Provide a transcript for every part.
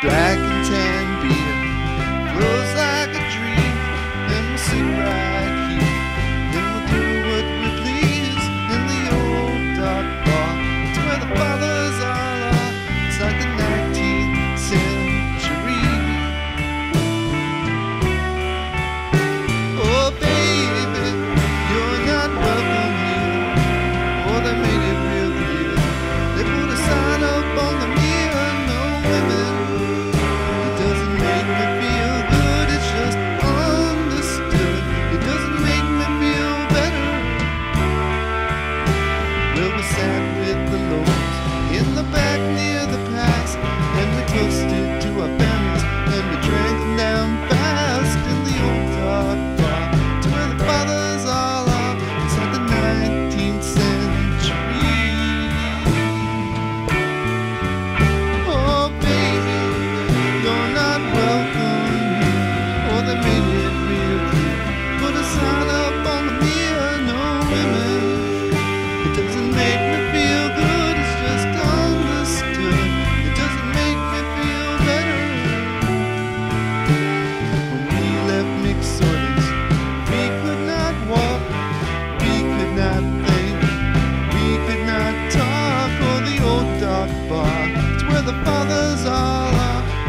Dragon Tan Beat.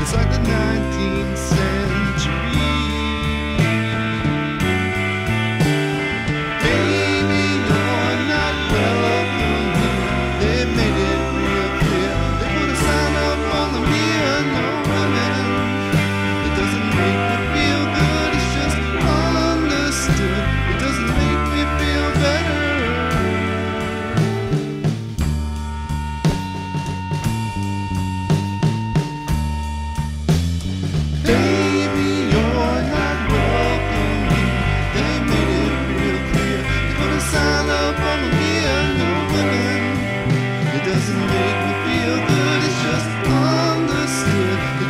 It's like the 19th century.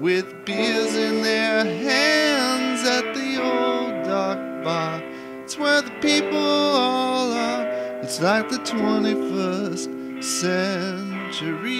with beers in their hands at the old dark bar. It's where the people all are. It's like the 21st century.